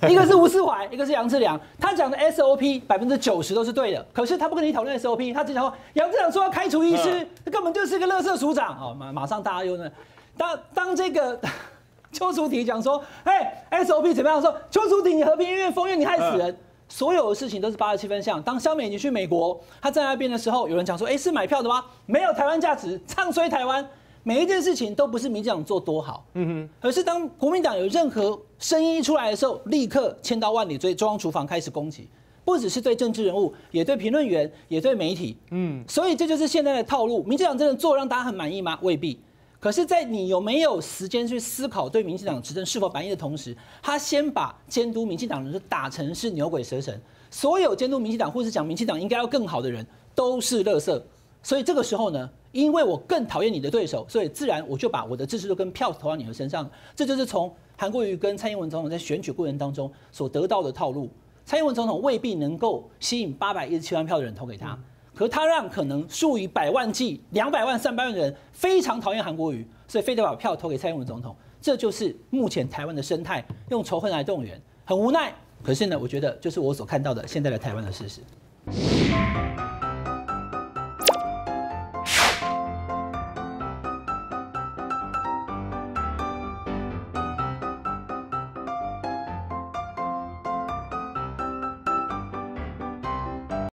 一个是吴思怀，一个是杨志良。他讲的 SOP 百分之九十都是对的，可是他不跟你讨论 SOP，他只讲说杨志良说要开除医师，他根本就是个垃圾署长哦。马马上大家又呢，当当这个 邱淑婷讲说，哎，SOP 怎么样？说邱淑婷你和平医院封院，你害死人。所有的事情都是八十七分像。当肖美你去美国，他在那边的时候，有人讲说，哎，是买票的吗？没有台湾价值，唱衰台湾。每一件事情都不是民进党做多好，嗯哼，而是当国民党有任何声音一出来的时候，立刻千刀万里追中央厨房开始攻击，不只是对政治人物，也对评论员，也对媒体，嗯，所以这就是现在的套路。民进党真的做让大家很满意吗？未必。可是，在你有没有时间去思考对民进党执政是否满意的同时，他先把监督民进党人打成是牛鬼蛇神，所有监督民进党或是讲民进党应该要更好的人都是垃圾。所以这个时候呢？因为我更讨厌你的对手，所以自然我就把我的支持度跟票投到你的身上。这就是从韩国瑜跟蔡英文总统在选举过程当中所得到的套路。蔡英文总统未必能够吸引八百一十七万票的人投给他，可他让可能数以百万计、两百万、三百万的人非常讨厌韩国瑜，所以非得把票投给蔡英文总统。这就是目前台湾的生态，用仇恨来动员，很无奈。可是呢，我觉得就是我所看到的现在的台湾的事实。